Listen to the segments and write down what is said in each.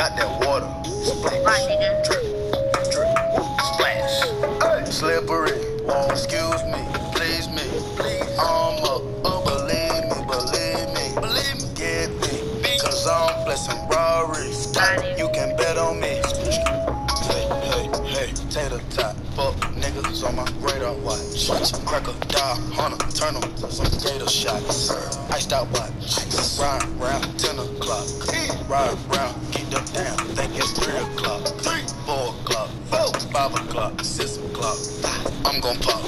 got that water. Splash. Right, nigga. Drip, drip, splash. Hey. Slippery. Oh, excuse me, please me. Please. I'm up. Oh, believe me, believe me. Believe me. Get me. Cause I'm blessing Rory. You can bet on me. Hey, hey, hey, tater tot. Fuck niggas on my radar watch. Crack a die, hunter, turn 'em to some gator shots. Iced out watch. Ride round 10 o'clock. Ride round, them. Think it's 3 o'clock. 3, 4 o'clock. 5 o'clock, 6 o'clock. I'm gon' pop.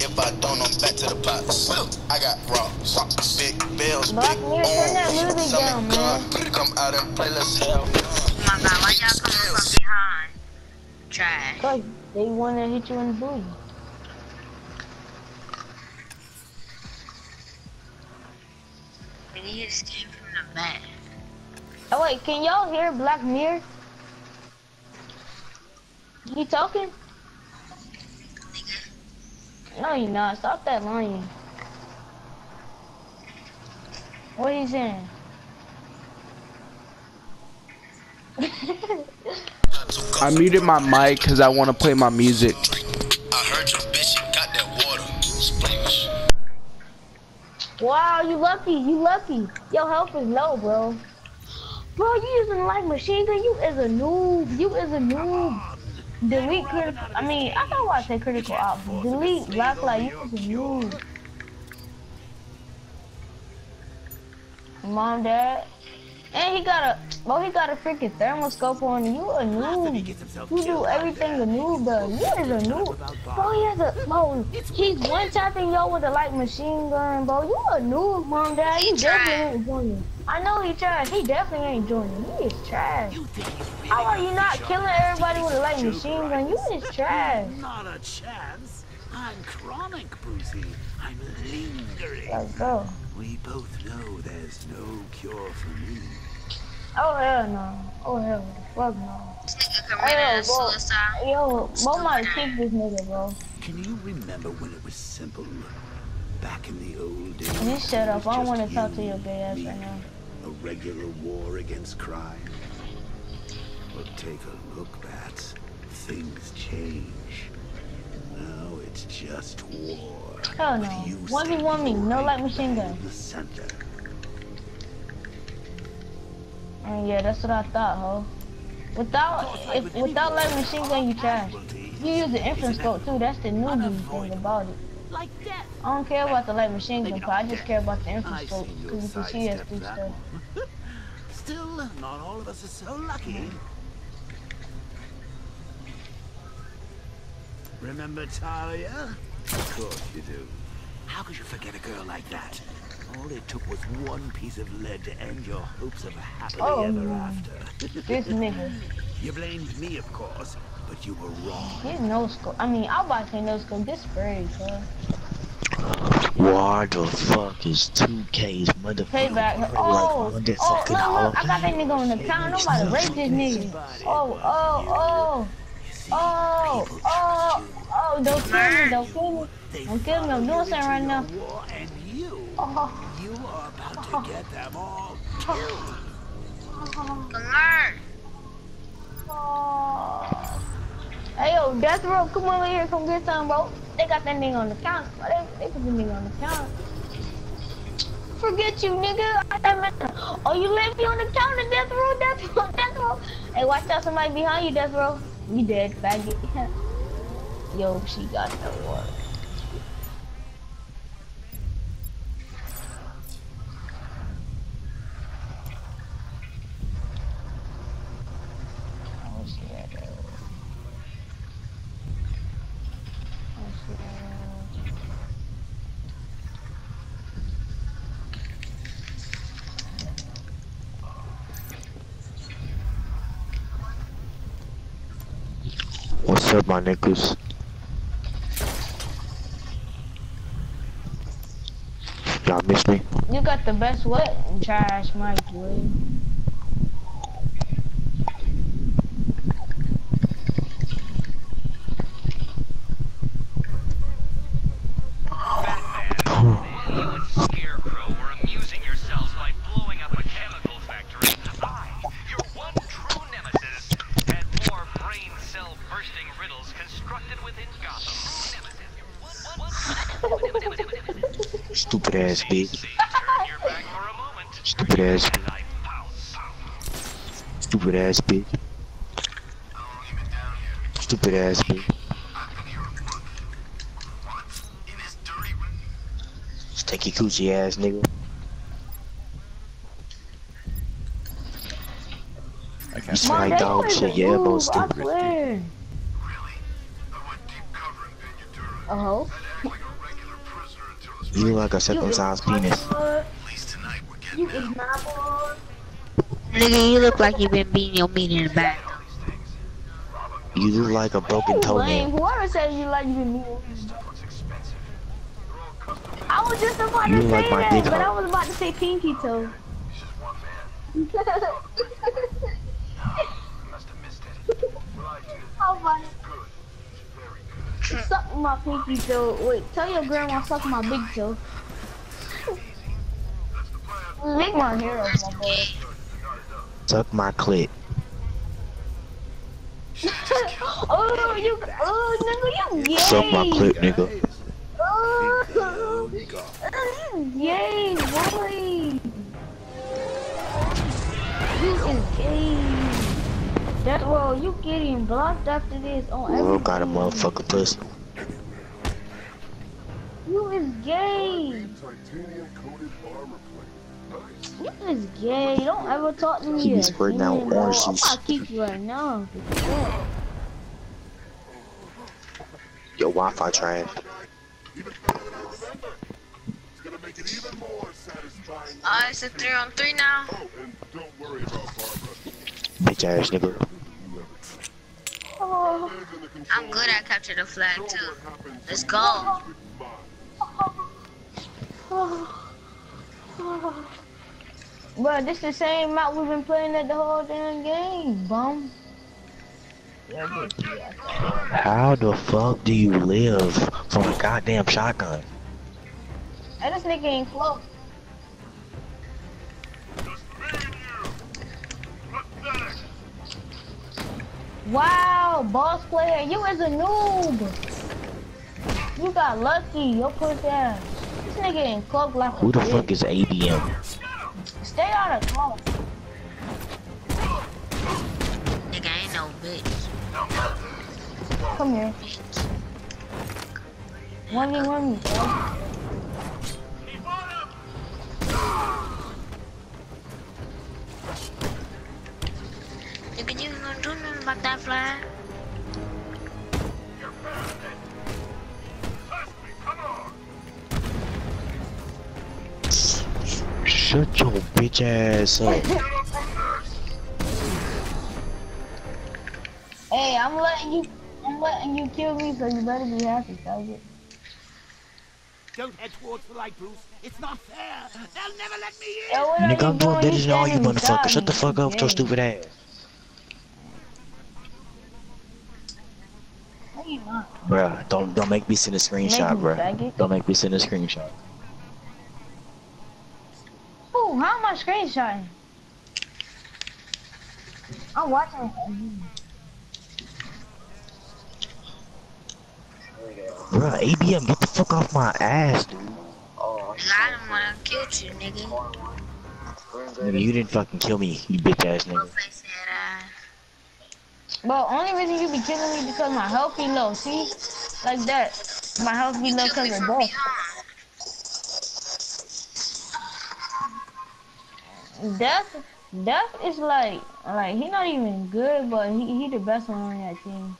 If I don't, I'm back to the pots. I got rocks, big bells, Black big Mirror, turn that arms. music Some down, man. gun, come out and play, let's have Oh my god, why y'all coming from behind? Trash. Cause they wanna hit you in the booty. Nigga, he just came from the back. Oh wait, can y'all hear Black Mirror? He talking? No, you not. Stop that lying. What you saying? I muted my mic because I want to play my music. I heard your bitch, she got that water. Splash. wow, you lucky. You lucky. Your health is low, bro. Bro, you using like machine gun? You is a noob. You is a noob. Delete critical. I mean, I thought I said critical ops. Delete black light. You is a noob. Mom, dad. And he got a, well, he got a freaking thermoscope on. You a noob. You do everything a noob does. You is a noob. Bro, he has a, bro, he's one tapping yo with a light machine gun, bro. You a noob, mom, dad. You He definitely trash. ain't joining. I know he trash. He definitely ain't joining. He is trash. How are you not killing everybody with a light machine gun? You is trash. Not a chance. I'm chronic, Brucey. I'm lingering. Let's go. We both know there's no cure for me. Oh hell no. Oh hell no. Fuck no. This nigga Hey, committed yo, bro. suicide. Yo, Mo might kick this nigga, bro. Can you remember when it was simple? Back in the old days. You shut up. I don't want to talk to your gay ass right now. A regular war against crime. But take a look, Bats. Things change. Now it's just war. With no. you 1v1 me, no light machine gun. the center. Uh, yeah, that's what I thought, ho. Without, if, without light machine gun, you trash. You use the infant scope too. That's the newbie thing about it. Like that. I don't care about the light machine gun part. I just care about the infant I scope see because you you'll can see us sidestep through that stuff. Still, not all of us are so lucky. Mm-hmm. Remember Talia? Of course you do. How could you forget a girl like that? All it took was one piece of lead to end your hopes of a happily Oh, ever no. after. This nigga, you blamed me, of course, but you were wrong. his no scope. I mean, I about to say no scope. This spray, huh? Why the fuck is 2K's motherfucking Payback. Oh, like Oh, oh, look, look, I got that nigga on the counter. I'm about to rape this nigga. Oh, oh, oh, oh, oh, oh, don't kill me, don't kill me. Don't kill me, I'm doing followed something right now. and you, Oh, you are about to oh. get them all oh. killed. Alert! oh. Hey, yo, Death Row, come over here, come get some, bro. They got that nigga on the counter. They, they put the nigga on the counter. Forget you, nigga. I Oh, you left me on the counter, Death Row, Death Row, Death Row. Hey, watch out, somebody behind you, Death Row. You dead, faggot. Yo, she got the water. Oh, shit. Oh, shit. What's up, my niggas? Y'all miss me? You got the best what? Trash, Mike, boy. Bitch. Say turn your back for a moment. Stupid ass. As I pounce, pounce. Stupid ass bitch. Stupid ass bitch. Stinky coochie ass nigga. I You smell like dog shit. is Yeah, a elbow noob, I stupid. swear. Oh, You look like a circumcised penis. you is my boy. Nigga, you look like you've been beating your meat in the back. You look like a broken You toenail. Whoever said you like you me. I was just about You to look say like my that, but I was about to say pinky toe. How funny. Suck my pinky toe. Wait, tell your grandma suck my big toe. Make my hair up, my boy. Suck my clit. oh, you, oh, nigga, you gay. Suck my clit, nigga. Oh, oh yay, boy. You is gay. That well, you getting blocked after this on everything. World got a motherfucker pussy. You is gay. You is gay. Don't ever talk to me. He be again, squirting out bro. orange I'm juice. about to kick you right now. Yeah. Your Wi-Fi trash. Uh, it's a three on three now. Bitch ass nigga. Oh, I'm good at capture the flag too. Let's go. Bro, this is the same map we've been playing at the whole damn game, bum. How the fuck do you live from a goddamn shotgun? And this nigga ain't close. Wow, boss player, you is a noob. You got lucky, your pussy ass. This nigga ain't cloak like Who the a fuck is ABM? Stay out of cloak. Nigga ain't no bitch. Come here. One v one me, bro. Nigga, you ain't gonna do nothing about that flag. Shut your bitch ass up. Hey, I'm letting you, I'm letting you kill me, so you better be happy, faggot. Don't head towards the light, Bruce. It's not fair. They'll never let me in. Yo, what are Nigga, you I'm doing doing? better than all you standing motherfuckers. Shut the fuck up with your stupid ass. No, Bruh, don't don't make me send a screenshot, bruh. Don't make me send a screenshot. Ooh, how am I screenshotting? I'm watching. Bruh, ABM, get the fuck off my ass, dude. Nigga, I don't wanna kill you, nigga. Nigga, you didn't fucking kill me, you bitch ass nigga. But only reason you be killing me because my health be low. See, like that. My health be low because of both. Death, Death is like, like he not even good, but he he the best one on that team.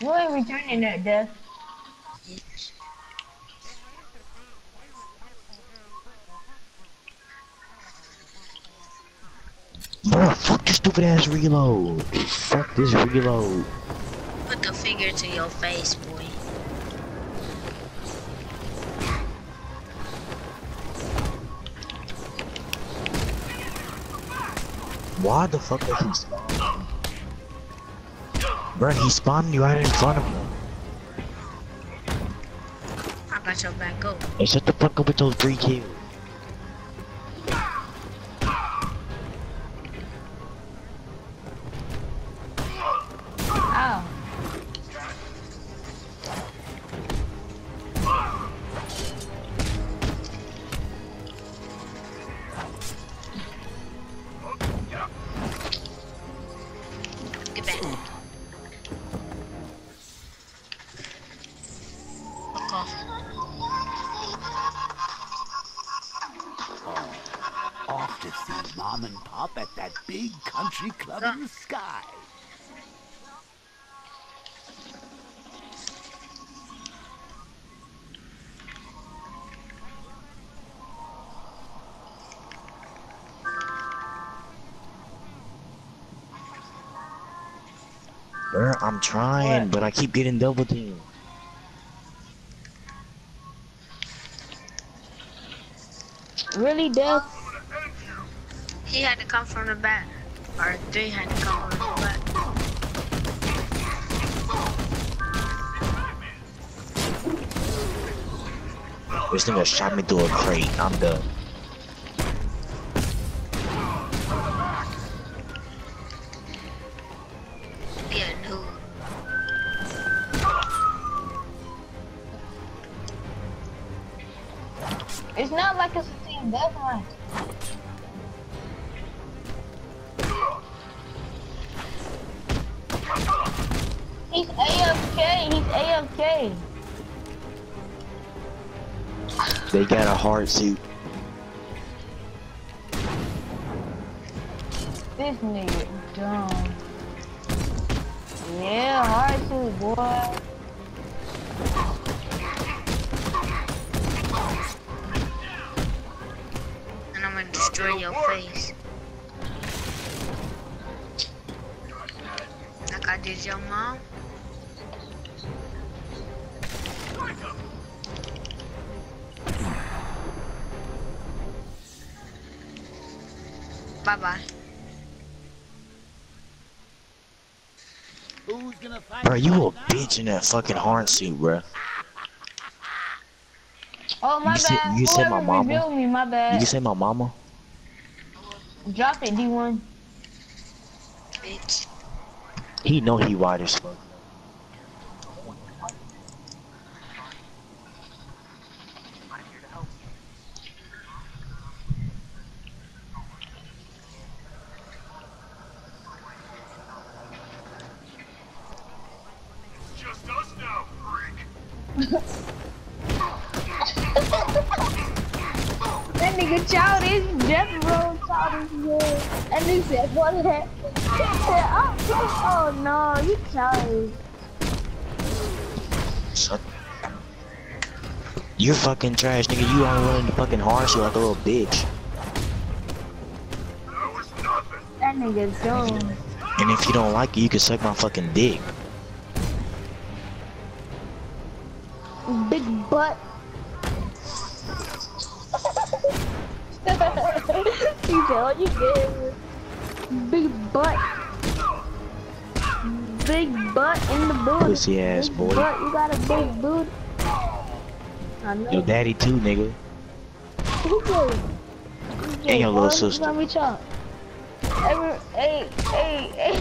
You ain't returning that Death. Bruh, fuck this stupid ass reload. Fuck this reload. Put the finger to your face, boy. Why the fuck did he spawn? Bruh, he spawned you right in front of him. I got your back up. Hey, shut the fuck up with those three kills. Bruh, I'm trying, What? but I keep getting double teamed. Really, Dev? He had to come from the back. Or they had to come from the back. This nigga shot me through a crate. I'm done. He's AFK. He's AFK. They got a hard suit. This nigga dumb. Yeah, hard suit, boy. I'm gonna destroy your face. Like I did your mom. Bye bye. Who's gonna fight? Bro, you a bitch in that fucking horn suit, bro. Oh, my You said- bad. you said my mama? me, my You bad. can say my mama. Drop it, D1. Bitch. He know he wide as fuck. Just us now, freak. That nigga childish. Jeff Rose childish. Yeah. That nigga said, what that? He said, oh, oh no, you childish. Shut. You're fucking trash, nigga. You only running the fucking hard suit like a little bitch. That was nothing. That nigga dumb. And if you don't like it, you can suck my fucking dick. Big butt. you said, oh, you get Big butt. Big butt in the booty. Pussy ass boy. Butt, you got a big booty. Your daddy too, nigga. Who good? And your little sister. Let me chop. Every, hey, hey, hey.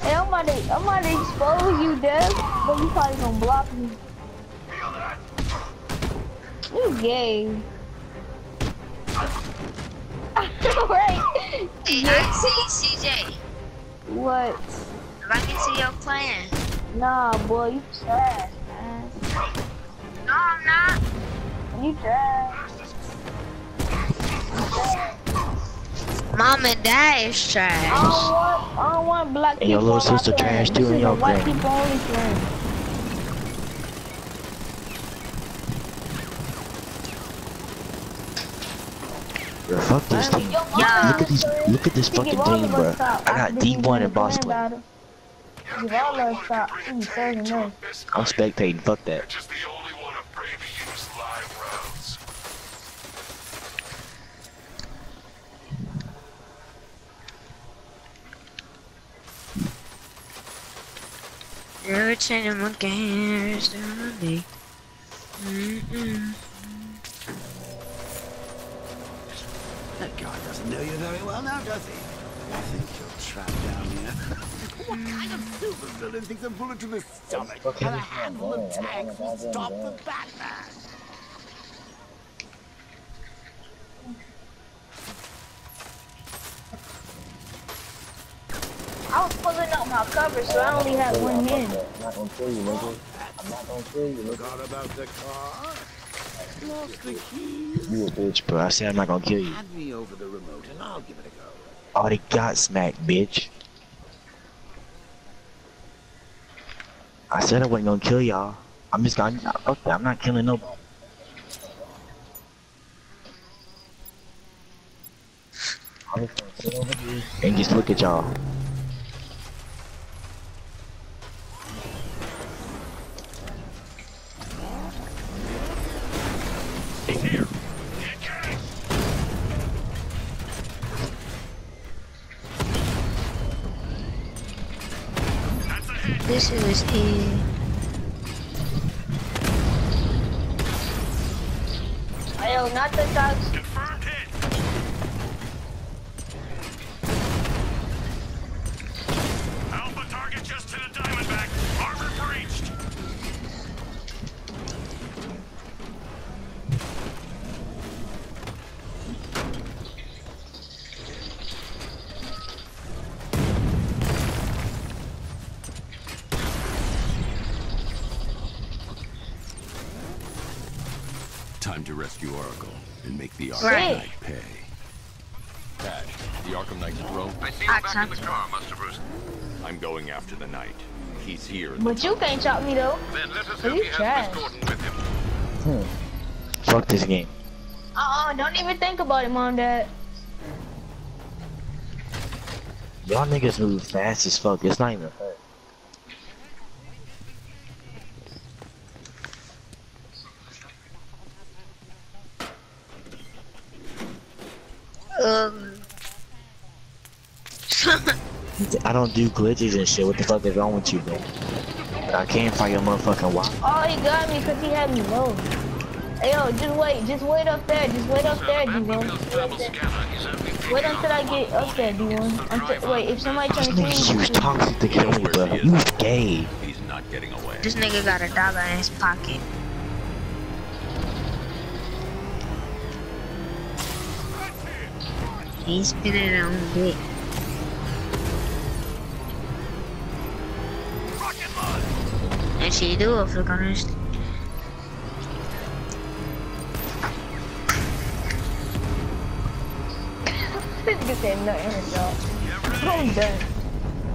Hey, I'm about to, I'm about to expose you, Dev. But you probably gonna block me. You gay. Right? Hey, I see CJ. What? If I can see your plan. Nah, boy, you trash, man. No, I'm not. You trash. Mom and dad is trash. I don't want, I don't want black And your people little on my sister trash too, This and is a your white granny. people only plan. Bro, fuck this Man, team. your Look, look at these, look at this she fucking give all team, of bro. us top I got after we D1 win and the boss plan play. battle. Give all of us top. She That guy doesn't know you very well now, does he? I think you're trapped down here. what kind of super villain thinks a bullet to the stomach and a handful of tanks will stop the Batman? I was pulling up my cover, so I only had one hand i'm not going to kill you man. Forgot about the car? Lost the keys. You a bitch, bro. I said I'm not gonna kill you. Hand me over the remote and I'll give it a go. Oh, Already got smacked, bitch. I said I wasn't gonna kill y'all. I'm just gonna. Okay, I'm not killing nobody. I'm just gonna sit over here and just look at y'all. Easy. Yo, not the dogs. The Arkham Right. Knight pay. Cash, the Arkham Knight's drone. I see him back in the car, Master Bruce. I'm going after the Knight. He's here. But you can't chop me though. Then let us So you trash. with him. Hmm. Fuck this game. Uh-uh, don't even think about it, mom, dad. Y'all niggas move fast as fuck. It's not even fair. Um. I don't do glitches and shit. What the fuck is wrong with you, bro? I can't fight your motherfucking wife. Oh, he got me because he had me low. Hey, yo, just wait. Just wait up there. Just wait up there, D1. Wait, wait until I get up there, D1. Wait, if somebody tries to nigga see you was me, talking to kill me, bro. You was gay. He's not getting away. this nigga got a dollar in his pocket. He's spinning it on the dick. And she do if we're honest. this nigga said nothing, dog. I'm done.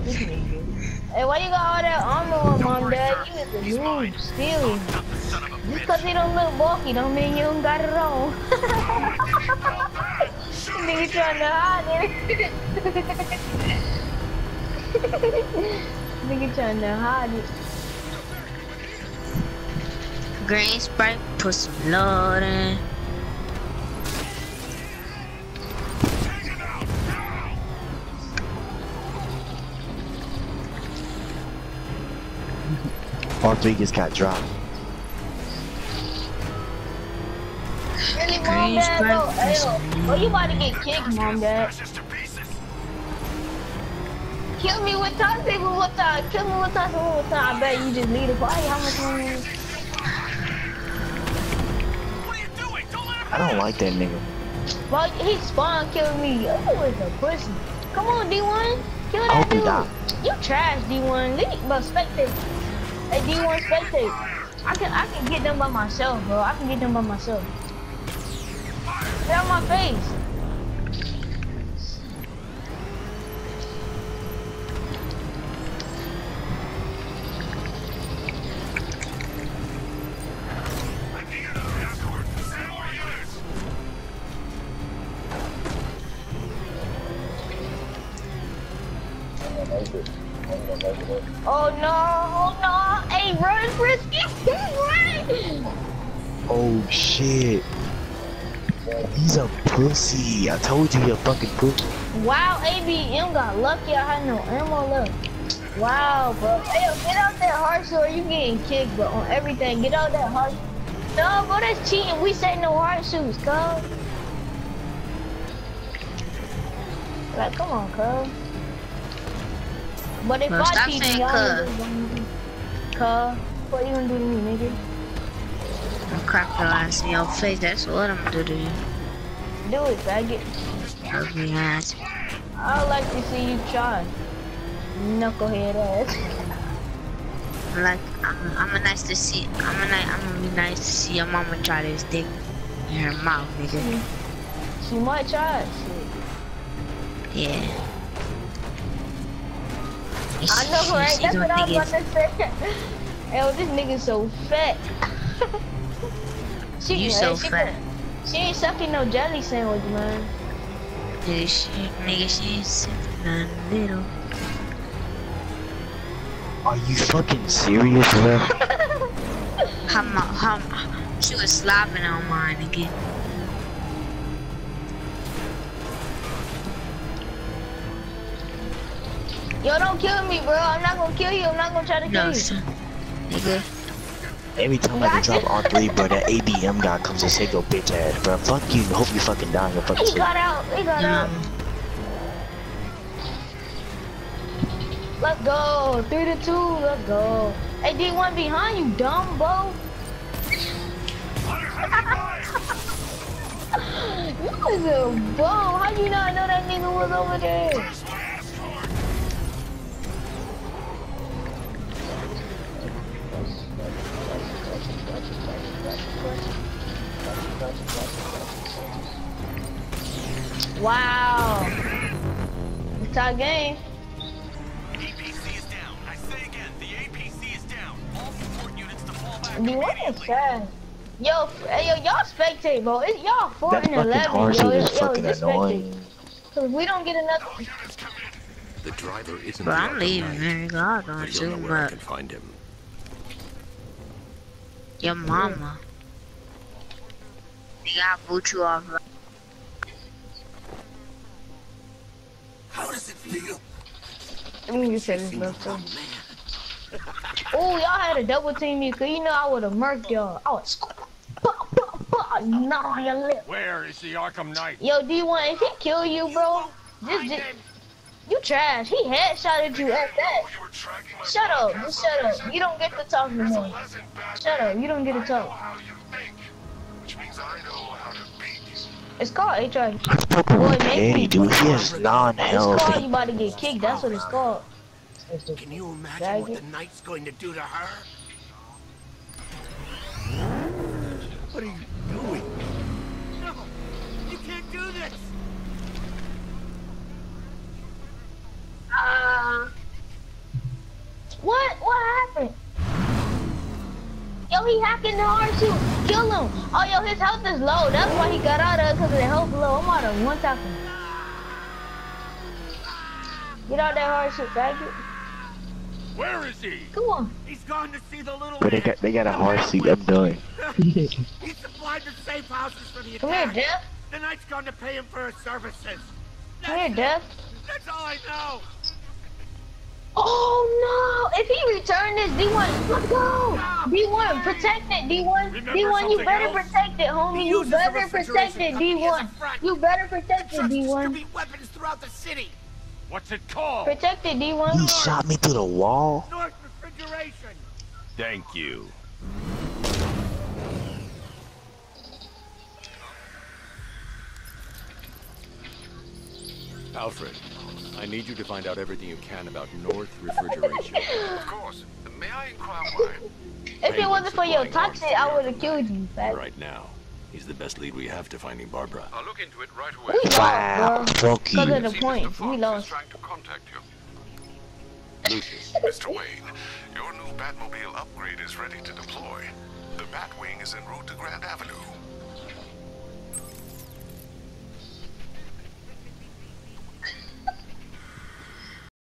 Hey, why you got all that armor on, mom, dad? You is a noob, still. Just cause he don't look bulky don't mean you don't got it on. it. nigga trying to hide it. Green Sprite, put some blood in. Rodriguez got dropped. Some yo. Oh, you about to get kicked, mom, dad. Smashes to pieces. Kill me with toxic one more time. Kill me with toxic one more time. I bet you just leave the party. How much money? What are you doing? Don't I don't like that nigga. Well, he spawn killing me. Oh, it's a pussy. Come on, D1. Kill that dude. die. You trash, D1. Leave, but spectate. Hey, D1, spectate. I can, I can get them by myself, bro. I can get them by myself. Get out my pussy. I told you you're fucking pussy. Wow, ABM got lucky I had no ammo left. Wow, bro. Hey, yo, get out that hard sword. You getting kicked, bro, on everything. Get out that hard No, bro, that's cheating. We say no hard shoes, cuz. Like, come on, cuz. But if Bro, I stop cheat, saying y'all cuz. gonna do Cuz, what you gonna do to me, nigga? I'm crack your ass in your face. That's what I'm gonna do to you. Do it, faggot. Ugly ass. I like to see you try. Knucklehead ass. Like, I'm, I'm nice to see. I'm a nice. I'm gonna be nice to see your mama try this dick in her mouth, nigga. She might try it. Shit. Yeah. I know, right? She That's what I was about to say. Yo, this nigga so fat. she, You so she, fat. She ain't sucking no jelly sandwich, man. Nigga, she, nigga, she ain't sipping nothing little. Are you fucking serious, bro? How mu how mu- she was slobbing on mine again. Yo, don't kill me, bro. I'm not gonna kill you. I'm not gonna try to kill No, you. son. Nigga, Every time I can drop on three, bro, that ABM guy comes and say your bitch ass, bro. Fuck you. Hope you fucking die in your fucking He sleep. got out. He got your out. Let's go. Three to two. Let's go. Hey, D1 behind you, dumb bro. Under heavy! You was a bum. How you not know that nigga was over there? Wow. It's our game. APC is down. I say again, the APC is down. All support units to fall back D1 is trash. Yo, hey, yo, y'all spectate, bro. It, y'all 4 That and fucking 11, horse yo. is yo, fucking just annoying. Cause we don't get enough. Units come in. The driver isn't Bro, the I'm leaving, Knight, man. God, but on you'll know where I can find him. Your mama. Nigga, I boot you off. right- How does it feel? Let me just say this real quick. Oh, y'all had a double team me, cause you know I would have murked y'all. I was not on your lip. Where is the Arkham Knight? Yo, D1, if he kill you, bro, just, just you trash. He headshotted you at that. You were tracking Shut up, broadcast just shut up. You don't get to talk no more. Shut up, you don't get to talk. how you think, which means I know how to beat. It's called HR. I'm fucking Boy, with make Petty, me- dude. He has non-health. called you about to get kicked. That's what it's called. Can you imagine what the knight's going to do to her? What are you doing? No! You can't do this! Uh, what? What happened? Yo, he hacking the hard shoot. Kill him. Oh, yo, his health is low. That's why he got out of it, because the health low. I'm out of one tap him. Get out that hard shoot, faggot. Where is he? Come on. He's gone to see the little But they got they got a hard seat. I'm done. He supplied the safe houses for the attack. Come here, attack. Jeff. The knight's gone to pay him for his services. Come here, Jeff. That's all I know. Oh no! If he returned this, D1, let's go! D1, protect it, D1. Remember D1, you better else? protect it, homie. You better protect it, company as a D1. You better protect it, D1. weapons throughout the city. What's it called? Protect it, He D1. shot me through the wall. North Refrigeration. Thank you. Alfred, I need you to find out everything you can about North Refrigeration. Of course. May I inquire why? If it wasn't for your toxic, I would have killed you, fat. right now, he's the best lead we have to finding Barbara. I'll look into it right away. We Wow, lost, bro. fuck Because you. of the See, Mr. points. Fox We lost. trying to contact you. Lucius, Mr. Wayne, your new Batmobile upgrade is ready to deploy. The Batwing is en route to Grand Avenue.